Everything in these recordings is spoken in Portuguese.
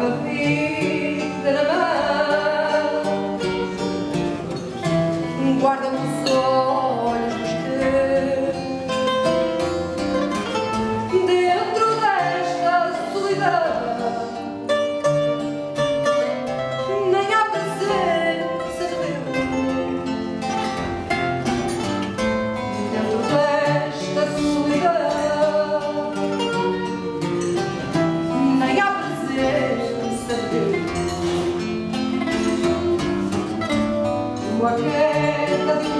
of quella un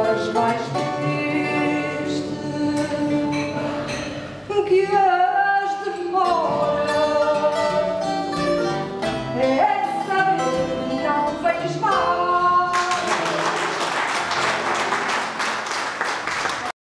horas mais triste que há.